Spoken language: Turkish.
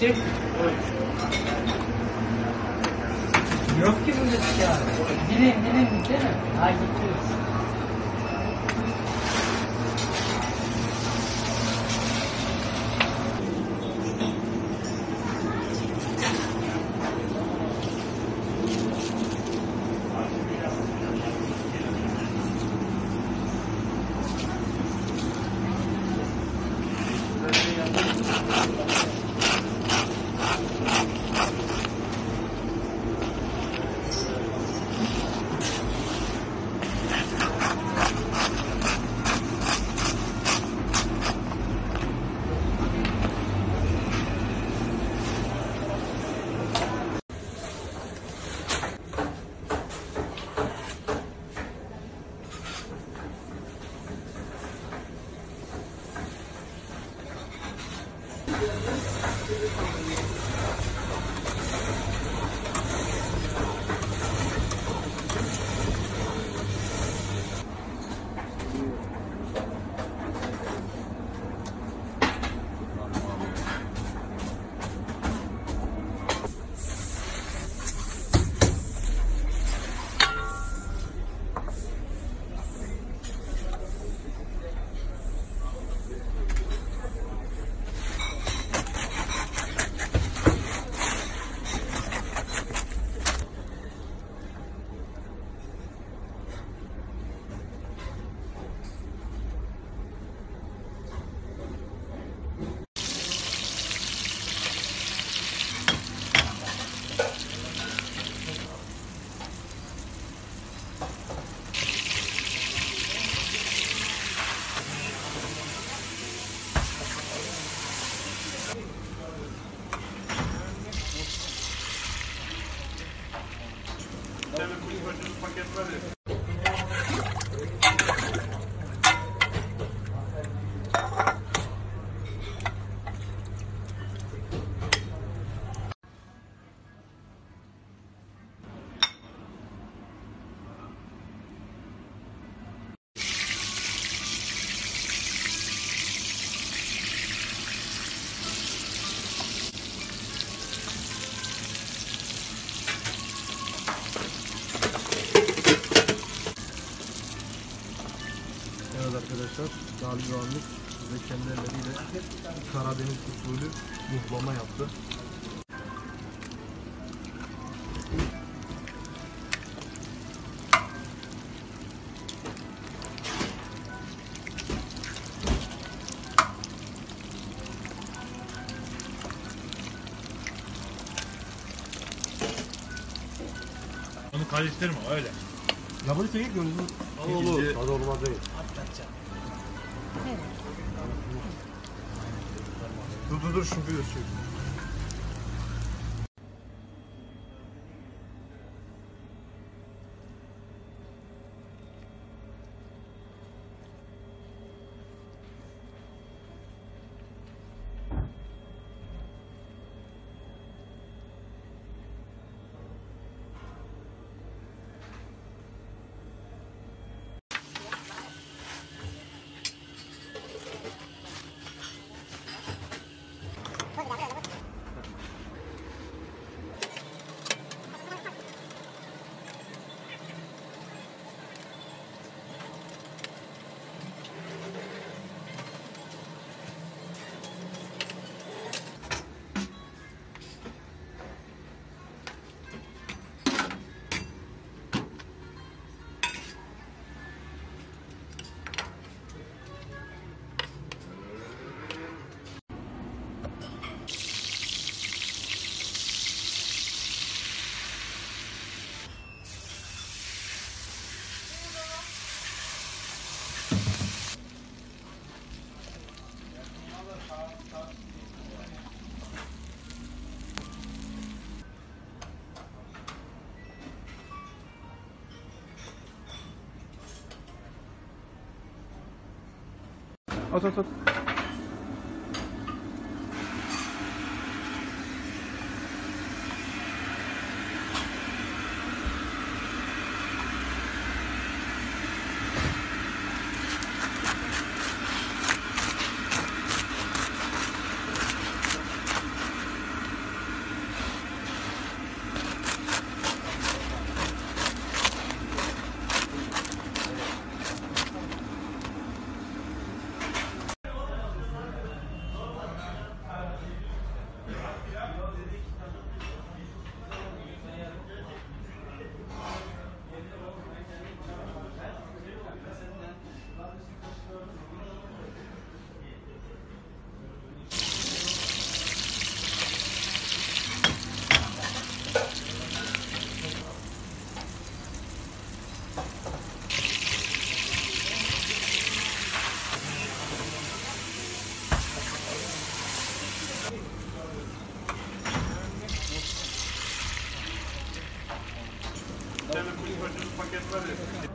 Şey. Yok ki burada bir abi. Dilim dilim değil mi? Ha gidiyoruz. Evet すいません。Arkadaşlar, Galip Ağamlık ve kendi elleriyle Karadeniz usulü muhlama yaptı. Onu karıştırma öyle. Ya bunu çekik gözünü. Olur, tadı olmaz değil. Dur dur dur, şu bir şu. 走走走。 하나, 둘, 셋.